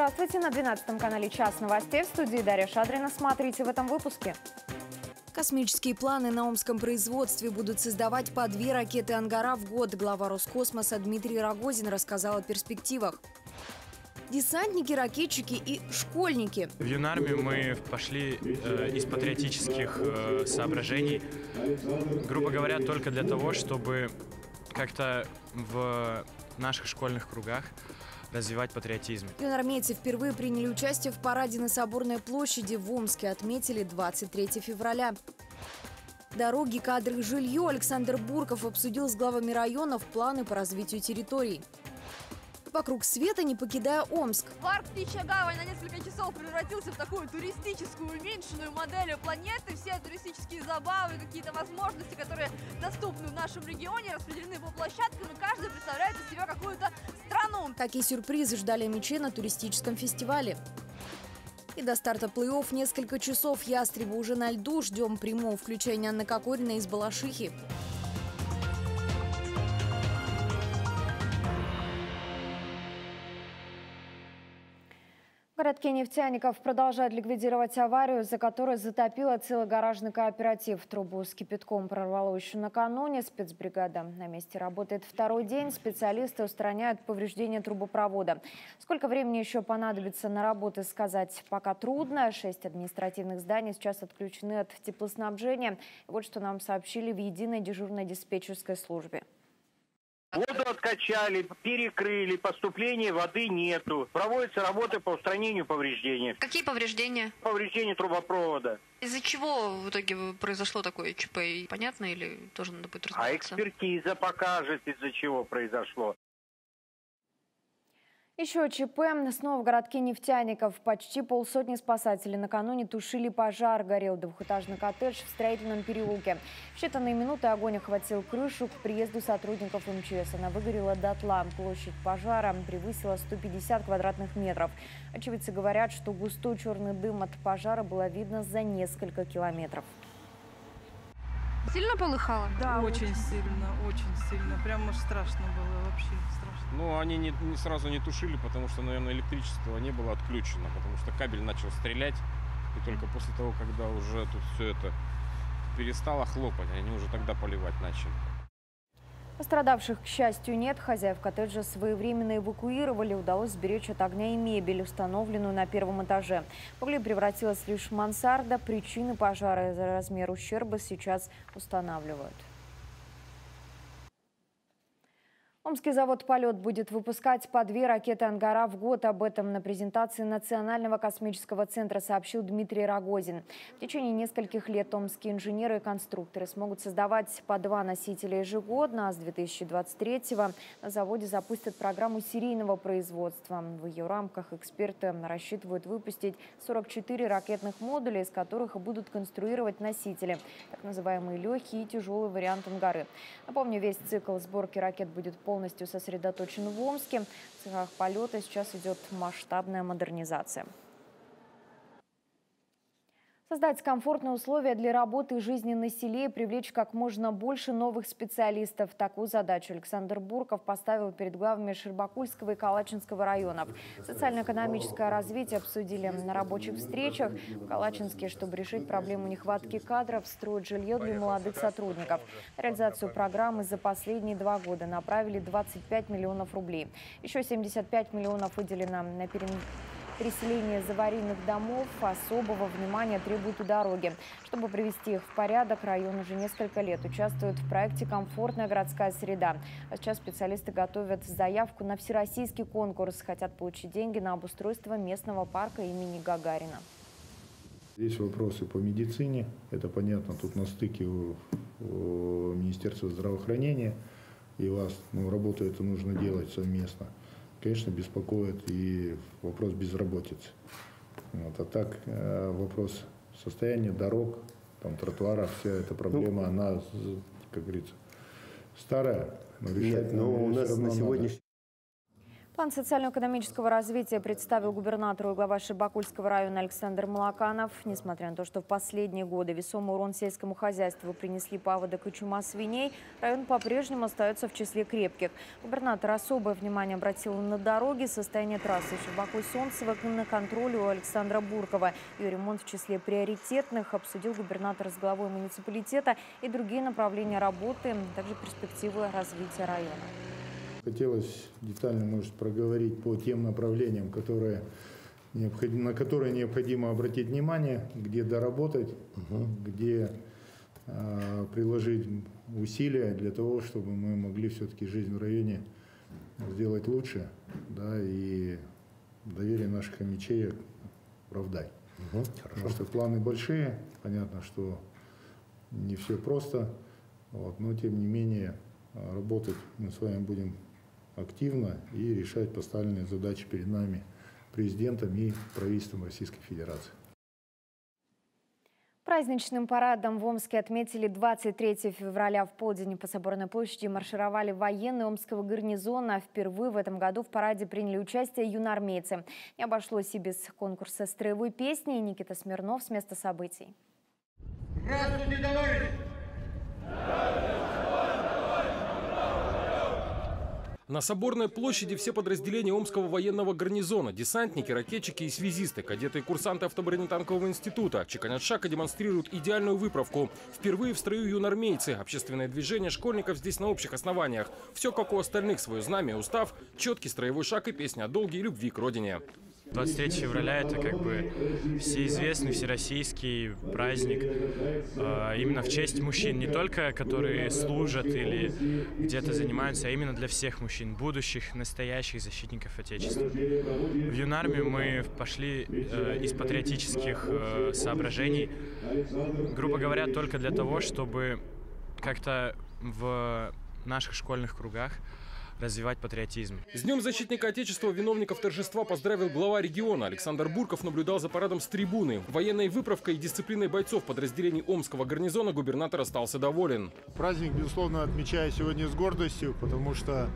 Здравствуйте, на 12 канале «Час новостей» в студии Дарья Шадрина. Смотрите в этом выпуске. Космические планы на омском производстве будут создавать по две ракеты «Ангара» в год. Глава Роскосмоса Дмитрий Рогозин рассказал о перспективах. Десантники, ракетчики и школьники. В юнармию мы пошли э, из патриотических э, соображений, грубо говоря, только для того, чтобы как-то в наших школьных кругах развивать патриотизм. Юнармейцы впервые приняли участие в параде на Соборной площади в Омске. Отметили 23 февраля. Дороги, кадры, жилье Александр Бурков обсудил с главами районов планы по развитию территорий. Вокруг света, не покидая Омск. Парк Птичья Гавань на несколько часов превратился в такую туристическую уменьшенную модель планеты. Все туристические забавы, какие-то возможности, которые доступны в нашем регионе, распределены по площадкам, и каждый представляет из себя какую-то страну. Какие сюрпризы ждали мечи на туристическом фестивале? И до старта плей-офф несколько часов ястребы уже на льду. Ждем прямого включения Анны Кокориной из Балашихи. В городке нефтяников продолжают ликвидировать аварию, за которой затопило целый гаражный кооператив. Трубу с кипятком прорвало еще накануне. Спецбригада на месте работает второй день. Специалисты устраняют повреждения трубопровода. Сколько времени еще понадобится на работы, сказать пока трудно. Шесть административных зданий сейчас отключены от теплоснабжения. Вот что нам сообщили в единой дежурной диспетчерской службе. Воду откачали, перекрыли, поступления воды нету. Проводятся работы по устранению повреждений. Какие повреждения? Повреждение трубопровода. Из-за чего в итоге произошло такое ЧП? Понятно или тоже надо будет А разбираться? экспертиза покажет, из-за чего произошло. Еще ЧП. Снова в городке нефтяников. Почти полсотни спасателей накануне тушили пожар. Горел двухэтажный коттедж в строительном переулке. В считанные минуты огонь охватил крышу. К приезду сотрудников МЧС она выгорела дотла. Площадь пожара превысила 150 квадратных метров. Очевидцы говорят, что густой черный дым от пожара было видно за несколько километров. Сильно полыхало? Да, очень сильно, очень сильно. Прям аж страшно было, вообще страшно. Ну, они не, не сразу не тушили, потому что, наверное, электричество не было отключено, потому что кабель начал стрелять. И только после того, когда уже тут все это перестало хлопать, они уже тогда поливать начали. Пострадавших, к счастью, нет. Хозяев коттеджа своевременно эвакуировали. Удалось сберечь от огня и мебель, установленную на первом этаже. В угли превратилась лишь мансарда. Причины пожара за размер ущерба сейчас устанавливают. Омский завод «Полет» будет выпускать по две ракеты «Ангара» в год. Об этом на презентации Национального космического центра сообщил Дмитрий Рогозин. В течение нескольких лет омские инженеры и конструкторы смогут создавать по два носителя ежегодно, а с 2023-го на заводе запустят программу серийного производства. В ее рамках эксперты рассчитывают выпустить 44 ракетных модуля, из которых будут конструировать носители, так называемые легкие и тяжелые варианты «Ангары». Напомню, весь цикл сборки ракет будет полностью сосредоточен в Омске. В цехах полета сейчас идет масштабная модернизация. Создать комфортные условия для работы и жизни на селе и привлечь как можно больше новых специалистов. Такую задачу Александр Бурков поставил перед главами Шербакульского и Калачинского районов. Социально-экономическое развитие обсудили на рабочих встречах. В Калачинске, чтобы решить проблему нехватки кадров, строят жилье для молодых сотрудников. Реализацию программы за последние два года направили 25 миллионов рублей. Еще 75 миллионов выделено на перемещение переселение из аварийных домов особого внимания требуют у дороги. Чтобы привести их в порядок, район уже несколько лет участвует в проекте «Комфортная городская среда». А сейчас специалисты готовят заявку на всероссийский конкурс. Хотят получить деньги на обустройство местного парка имени Гагарина. Есть вопросы по медицине, это понятно, тут на стыке у, у Министерства здравоохранения, и вас, ну, работу эту нужно делать совместно конечно, беспокоит и вопрос безработицы. Вот. А так э, вопрос состояния дорог, там, тротуаров, вся эта проблема, ну, она, как говорится, старая, но решать Нет, но у нас на сегодняшний План социально-экономического развития представил губернатору и глава Шибакульского района Александр Малаканов. Несмотря на то, что в последние годы весомый урон сельскому хозяйству принесли паводок и чума свиней, район по-прежнему остается в числе крепких. Губернатор особое внимание обратил на дороги, состояние трассы Шибакуль-Солнцево на контроле у Александра Буркова. Ее ремонт в числе приоритетных обсудил губернатор с главой муниципалитета и другие направления работы, также перспективы развития района. Хотелось детально, может, проговорить по тем направлениям, которые на которые необходимо обратить внимание, где доработать, угу. где э, приложить усилия для того, чтобы мы могли все-таки жизнь в районе сделать лучше, да, и доверие наших хомячей оправдать. Угу, Потому что планы большие, понятно, что не все просто, вот, но тем не менее работать мы с вами будем активно и решать поставленные задачи перед нами президентом и правительством Российской Федерации. Праздничным парадом в Омске отметили 23 февраля в полдень по Соборной площади маршировали военные Омского гарнизона. Впервые в этом году в параде приняли участие юноармейцы. Не обошлось и без конкурса строевой песни. Никита Смирнов с места событий. Здравствуйте, товарищи! На Соборной площади все подразделения Омского военного гарнизона, десантники, ракетчики и связисты, кадеты и курсанты автобронетанкового института, чеканят шаг и демонстрируют идеальную выправку. Впервые в строю юнормейцы, общественное движение школьников здесь на общих основаниях. Все как у остальных, свое знамя, устав, четкий строевой шаг и песня о долге и любви к родине. 23 февраля это как бы всеизвестный всероссийский праздник э, именно в честь мужчин, не только которые служат или где-то занимаются, а именно для всех мужчин, будущих, настоящих защитников Отечества. В юнармию мы пошли э, из патриотических э, соображений, грубо говоря, только для того, чтобы как-то в наших школьных кругах развивать патриотизм. С Днем защитника Отечества виновников торжества поздравил глава региона. Александр Бурков наблюдал за парадом с трибуны. Военной выправкой и дисциплиной бойцов подразделений Омского гарнизона губернатор остался доволен. Праздник, безусловно, отмечаю сегодня с гордостью, потому что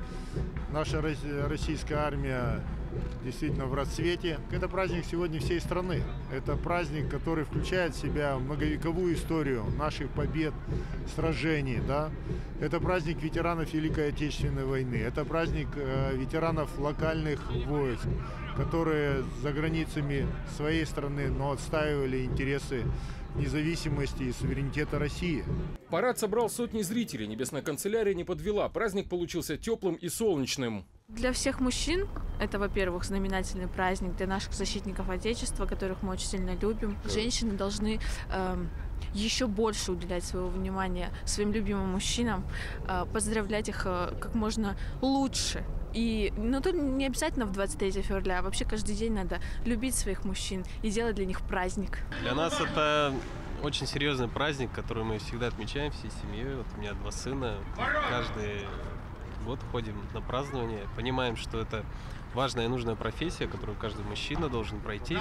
наша российская армия действительно в расцвете. Это праздник сегодня всей страны. Это праздник, который включает в себя многовековую историю наших побед, сражений. Да? Это праздник ветеранов Великой Отечественной войны. Это праздник э, ветеранов локальных войск, которые за границами своей страны, но отстаивали интересы независимости и суверенитета России. Парад собрал сотни зрителей. Небесная канцелярия не подвела. Праздник получился теплым и солнечным. Для всех мужчин это, во-первых, знаменательный праздник для наших защитников Отечества, которых мы очень сильно любим. Женщины должны э, еще больше уделять своего внимания своим любимым мужчинам, э, поздравлять их э, как можно лучше. И, ну, тут не обязательно в 23 февраля, а вообще каждый день надо любить своих мужчин и делать для них праздник. Для нас это очень серьезный праздник, который мы всегда отмечаем всей семьей. Вот у меня два сына. Каждый год ходим на празднование, понимаем, что это важная и нужная профессия, которую каждый мужчина должен пройти,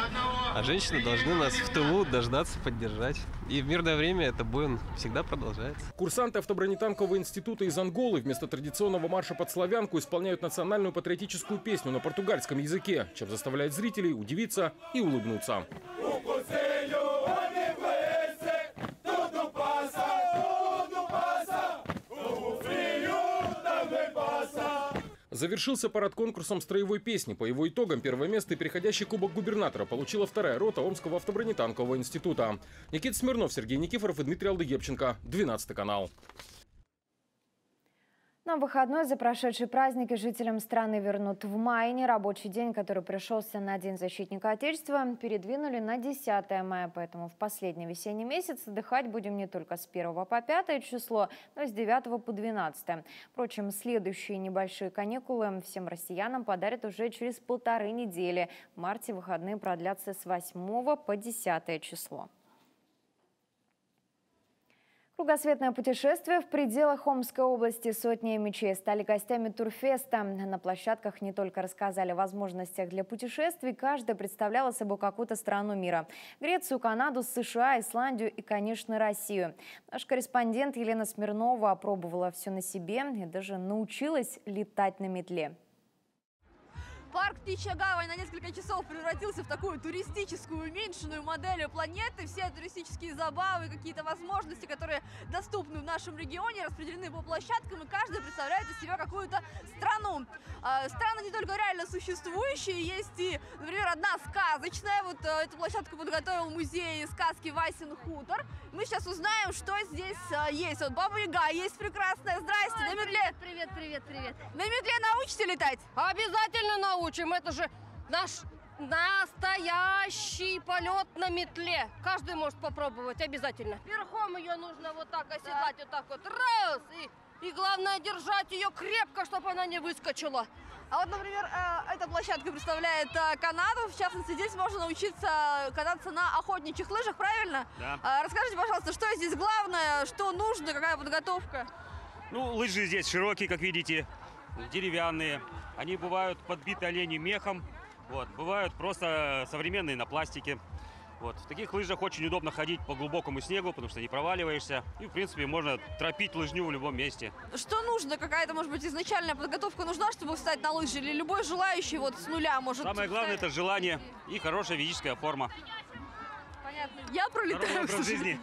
а женщины должны нас в тылу дождаться, поддержать. И в мирное время это бой всегда продолжается. Курсанты автобронетанкового института из Анголы вместо традиционного марша под славянку исполняют национальную патриотическую песню на португальском языке, чем заставляет зрителей удивиться и улыбнуться. Завершился парад конкурсом строевой песни. По его итогам первое место и переходящий кубок губернатора получила вторая рота Омского автобронетанкового института. Никита Смирнов, Сергей Никифоров и Дмитрий Алдыгепченко. 12 канал. На выходной за прошедшие праздники жителям страны вернут в мае. Нерабочий день, который пришелся на День защитника Отечества, передвинули на 10 мая. Поэтому в последний весенний месяц отдыхать будем не только с 1 по 5 число, но и с 9 по 12. Впрочем, следующие небольшие каникулы всем россиянам подарят уже через полторы недели. В марте выходные продлятся с 8 по 10 число. Кругосветное путешествие в пределах Омской области сотни мечей стали гостями турфеста. На площадках не только рассказали о возможностях для путешествий, каждая представляла собой какую-то страну мира. Грецию, Канаду, США, Исландию и, конечно, Россию. Наш корреспондент Елена Смирнова опробовала все на себе и даже научилась летать на метле. Парк Птичья Гавань на несколько часов превратился в такую туристическую уменьшенную модель планеты. Все туристические забавы, какие-то возможности, которые доступны в нашем регионе, распределены по площадкам, и каждый представляет из себя какую-то страну. А, страны не только реально существующие, есть и, например, одна сказочная. Вот а, эту площадку подготовил музей сказки Васин Хутор. Мы сейчас узнаем, что здесь а, есть. Вот Баба Яга есть прекрасная. Здрасте, Ой, на метле. Привет, привет, привет. На метле научите летать? Обязательно научим. Это же наш настоящий полет на метле. Каждый может попробовать, обязательно. Верхом ее нужно вот так оседлать, вот так вот. Раз! И, и главное держать ее крепко, чтобы она не выскочила. А вот, например, э, эта площадка представляет э, Канаду. В частности, здесь можно научиться кататься на охотничьих лыжах, правильно? Да. А, Расскажите, пожалуйста, что здесь главное, что нужно, какая подготовка? Ну, лыжи здесь широкие, как видите, деревянные. Они бывают подбиты оленем мехом, вот, бывают просто современные на пластике. Вот. В таких лыжах очень удобно ходить по глубокому снегу, потому что не проваливаешься. И, в принципе, можно тропить лыжню в любом месте. Что нужно? Какая-то, может быть, изначальная подготовка нужна, чтобы встать на лыжи? Или любой желающий вот с нуля может... Самое главное – это желание и хорошая физическая форма. Понятно. Я пролетаю, Здоровый образ жизни.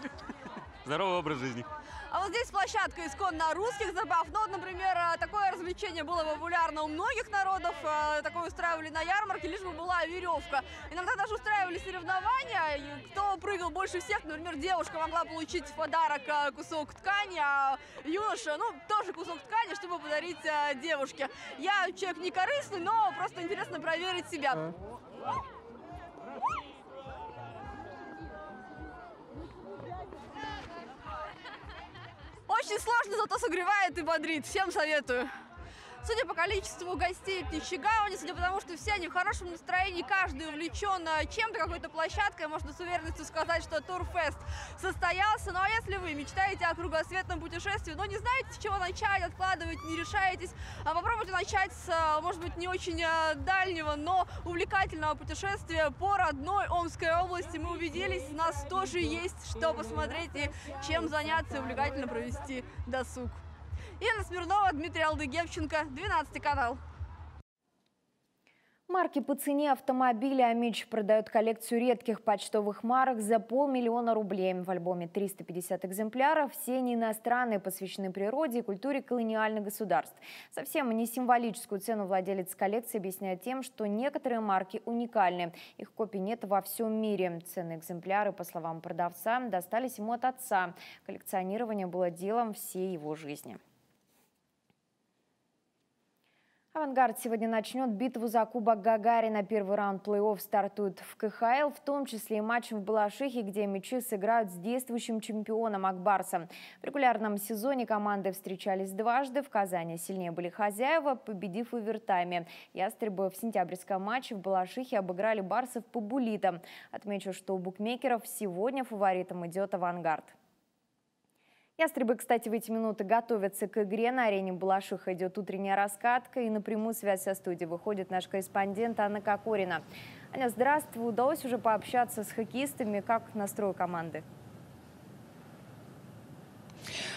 Здоровый образ жизни. А вот здесь площадка исконно русских забав. Ну, вот, например, э, такое развлечение было популярно у многих народов. э, Такое устраивали на ярмарке, лишь бы была веревка. Иногда даже устраивали соревнования. Кто прыгал больше всех, например, девушка могла получить в подарок э, кусок ткани, а юноша, ну, тоже кусок ткани, чтобы подарить девушке. Я человек не корыстный, но просто интересно проверить себя. Очень сложно, зато согревает и бодрит. Всем советую. Судя по количеству гостей птичьей гавани, судя по тому, что все они в хорошем настроении, каждый увлечен э, чем-то, какой-то площадкой, можно с уверенностью сказать, что турфест состоялся. Ну а если вы мечтаете о кругосветном путешествии, но не знаете, с чего начать, откладываете, не решаетесь, а попробуйте начать с, э, может быть, не очень э, дальнего, но увлекательного путешествия по родной Омской области. Мы убедились, у нас тоже есть что посмотреть и чем заняться и увлекательно провести досуг. Инна Смирнова, Дмитрий Алдыгевченко, 12 канал. Марки по цене автомобиля «Амич» продают коллекцию редких почтовых марок за полмиллиона рублей. В альбоме 350 экземпляров. Все они иностранные, посвящены природе и культуре колониальных государств. Совсем не символическую цену владелец коллекции объясняет тем, что некоторые марки уникальны. Их копий нет во всем мире. Ценные экземпляры, по словам продавца, достались ему от отца. Коллекционирование было делом всей его жизни. «Авангард» сегодня начнет битву за Кубок Гагарина. Первый раунд плей-офф стартует в КХЛ, в том числе и матчем в Балашихе, где мячи сыграют с действующим чемпионом Акбарсом. В регулярном сезоне команды встречались дважды. В Казани сильнее были хозяева, победив в овертайме. Ястребы в сентябрьском матче в Балашихе обыграли барсов по булитам. Отмечу, что у букмекеров сегодня фаворитом идет «Авангард». Ястребы, кстати, в эти минуты готовятся к игре. На арене Балашиха идет утренняя раскатка. И на прямую связь со студией выходит наш корреспондент Анна Кокорина. Аня, здравствуй. Удалось уже пообщаться с хоккеистами. Как настрой команды?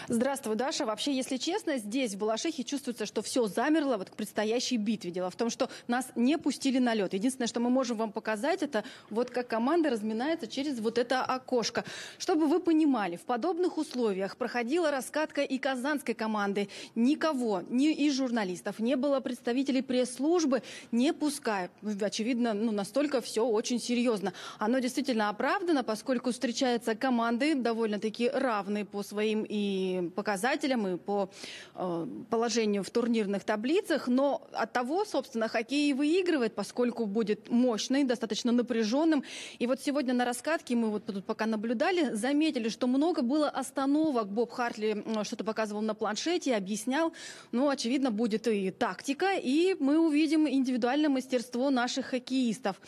Здравствуй, Даша. Вообще, если честно, здесь, в Балашихе, чувствуется, что все замерло вот к предстоящей битве. Дело в том, что нас не пустили на лед. Единственное, что мы можем вам показать, это вот как команда разминается через вот это окошко. Чтобы вы понимали, в подобных условиях проходила раскатка и казанской команды. Никого, ни из журналистов, не было представителей пресс-службы, не пускают. Очевидно, ну, настолько все очень серьезно. Оно действительно оправдано, поскольку встречаются команды довольно-таки равные по своим и показателям, и по э, положению в турнирных таблицах. Но от того, собственно, хоккей выигрывает, поскольку будет мощный, достаточно напряженным. И вот сегодня на раскатке мы вот тут пока наблюдали, заметили, что много было остановок. Боб Хартли что-то показывал на планшете, объяснял. Ну, очевидно, будет и тактика, и мы увидим индивидуальное мастерство наших хоккеистов.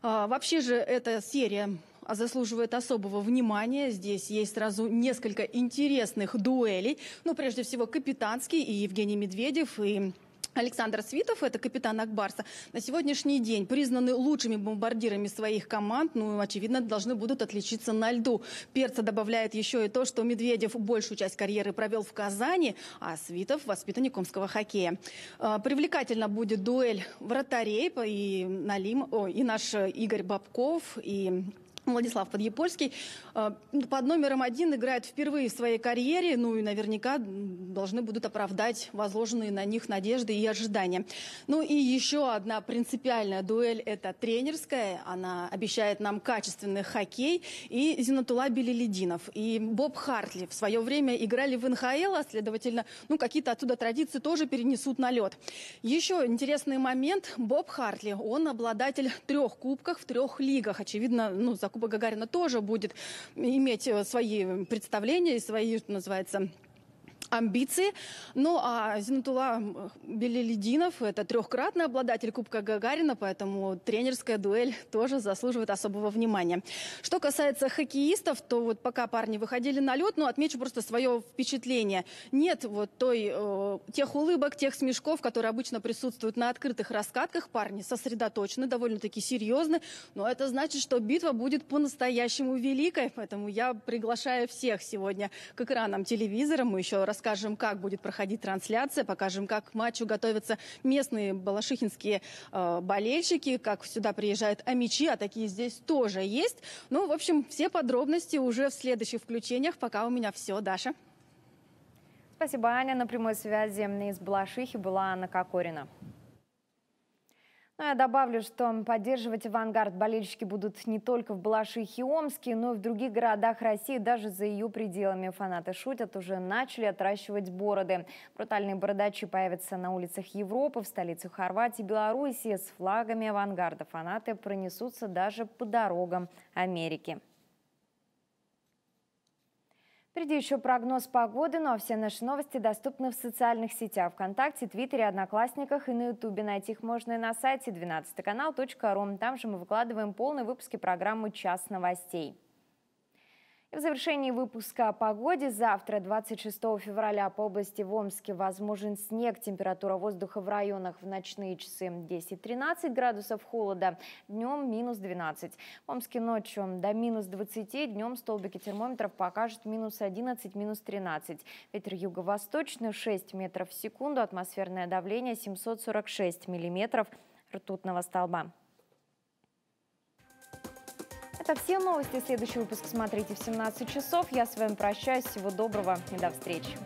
А, вообще же эта серия заслуживает особого внимания. Здесь есть сразу несколько интересных дуэлей. Ну, прежде всего, Капитанский и Евгений Медведев, и Александр Свитов, это капитан Акбарса, на сегодняшний день признаны лучшими бомбардирами своих команд. Ну, очевидно, должны будут отличиться на льду. Перца добавляет еще и то, что Медведев большую часть карьеры провел в Казани, а Свитов – воспитанник омского хоккея. А, привлекательно будет дуэль вратарей и, Налим, о, и наш Игорь Бабков, и Владислав Подъепольский э, под номером один играет впервые в своей карьере, ну и наверняка должны будут оправдать возложенные на них надежды и ожидания. Ну и еще одна принципиальная дуэль – это тренерская. Она обещает нам качественный хоккей. И Зинатула Белелединов, и Боб Хартли в свое время играли в НХЛ, а следовательно, ну какие-то оттуда традиции тоже перенесут на лед. Еще интересный момент. Боб Хартли, он обладатель трех кубков в трех лигах. Очевидно, ну, за Куба Гагарина тоже будет иметь э, свои представления, свои, что называется, амбиции. Ну а Зинатула Белелединов – это трехкратный обладатель Кубка Гагарина, поэтому тренерская дуэль тоже заслуживает особого внимания. Что касается хоккеистов, то вот пока парни выходили на лед, ну отмечу просто свое впечатление. Нет вот той, э, тех улыбок, тех смешков, которые обычно присутствуют на открытых раскатках. Парни сосредоточены, довольно-таки серьезны, но это значит, что битва будет по-настоящему великой, поэтому я приглашаю всех сегодня к экранам телевизора. Мы еще расскажем, как будет проходить трансляция, покажем, как к матчу готовятся местные балашихинские э, болельщики, как сюда приезжают амичи, а такие здесь тоже есть. Ну, в общем, все подробности уже в следующих включениях. Пока у меня все. Даша. Спасибо, Аня. На прямой связи из Балашихи была Анна Кокорина. Ну, я добавлю, что поддерживать авангард болельщики будут не только в Балашихе и Омске, но и в других городах России, даже за ее пределами. Фанаты шутят, уже начали отращивать бороды. Брутальные бородачи появятся на улицах Европы, в столицах Хорватии, Белоруссии. С флагами авангарда фанаты пронесутся даже по дорогам Америки. Впереди еще прогноз погоды, ну а все наши новости доступны в социальных сетях ВКонтакте, Твиттере, Одноклассниках и на Ютубе. Найти их можно и на сайте 12канал.ру. Там же мы выкладываем полные выпуски программы «Час новостей». В завершении выпуска о погоде. Завтра, 26 февраля, по области в Омске возможен снег. Температура воздуха в районах в ночные часы 10-13 градусов холода, днем минус 12. В Омске ночью до минус 20, днем столбики термометров покажут минус 11, минус 13. Ветер юго-восточный 6 метров в секунду, атмосферное давление 746 миллиметров ртутного столба. Это все новости. Следующий выпуск смотрите в 17 часов. Я с вами прощаюсь. Всего доброго и до встречи.